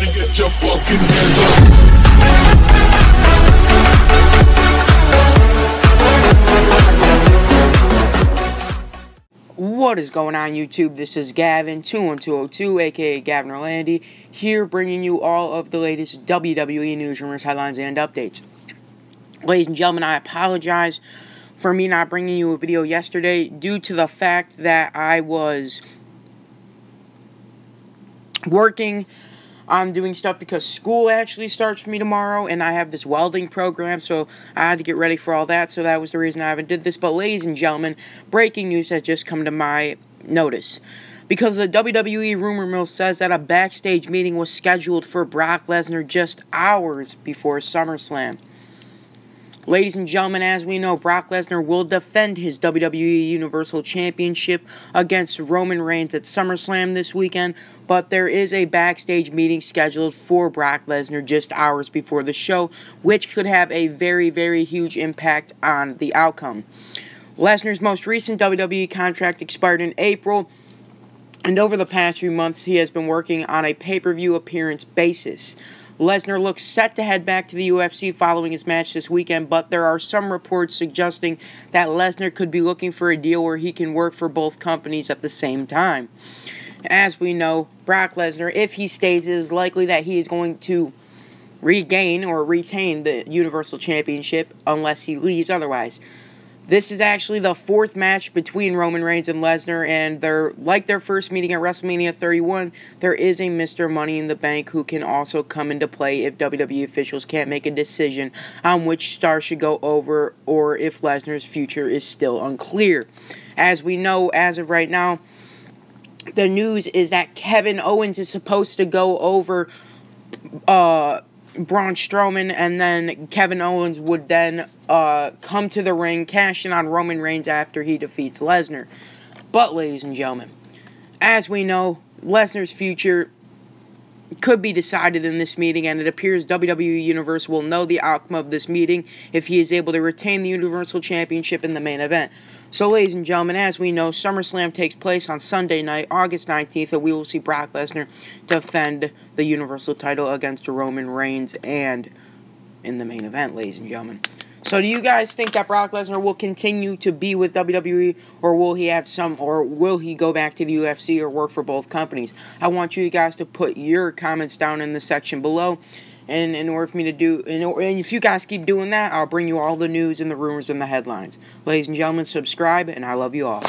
Everybody get your fucking hands up. What is going on YouTube? This is Gavin 21202 aka Gavin Orlandi here bringing you all of the latest WWE news, rumors, headlines and updates. Ladies and gentlemen, I apologize for me not bringing you a video yesterday due to the fact that I was working I'm doing stuff because school actually starts for me tomorrow, and I have this welding program, so I had to get ready for all that. So that was the reason I haven't did this. But ladies and gentlemen, breaking news has just come to my notice. Because the WWE rumor mill says that a backstage meeting was scheduled for Brock Lesnar just hours before SummerSlam. Ladies and gentlemen, as we know, Brock Lesnar will defend his WWE Universal Championship against Roman Reigns at SummerSlam this weekend, but there is a backstage meeting scheduled for Brock Lesnar just hours before the show, which could have a very, very huge impact on the outcome. Lesnar's most recent WWE contract expired in April, and over the past few months, he has been working on a pay per view appearance basis. Lesnar looks set to head back to the UFC following his match this weekend, but there are some reports suggesting that Lesnar could be looking for a deal where he can work for both companies at the same time. As we know, Brock Lesnar, if he stays, it is likely that he is going to regain or retain the Universal Championship unless he leaves otherwise. This is actually the fourth match between Roman Reigns and Lesnar, and they're like their first meeting at WrestleMania 31. There is a Mr. Money in the Bank who can also come into play if WWE officials can't make a decision on which star should go over or if Lesnar's future is still unclear. As we know, as of right now, the news is that Kevin Owens is supposed to go over uh, Braun Strowman, and then Kevin Owens would then uh, come to the ring, cash in on Roman Reigns after he defeats Lesnar. But, ladies and gentlemen, as we know, Lesnar's future could be decided in this meeting, and it appears WWE Universe will know the outcome of this meeting if he is able to retain the Universal Championship in the main event. So, ladies and gentlemen, as we know, SummerSlam takes place on Sunday night, August 19th, and we will see Brock Lesnar defend the Universal title against Roman Reigns and in the main event, ladies and gentlemen. So, do you guys think that Brock Lesnar will continue to be with WWE, or will he have some, or will he go back to the UFC or work for both companies? I want you guys to put your comments down in the section below. And in order for me to do, and if you guys keep doing that, I'll bring you all the news and the rumors and the headlines. Ladies and gentlemen, subscribe, and I love you all.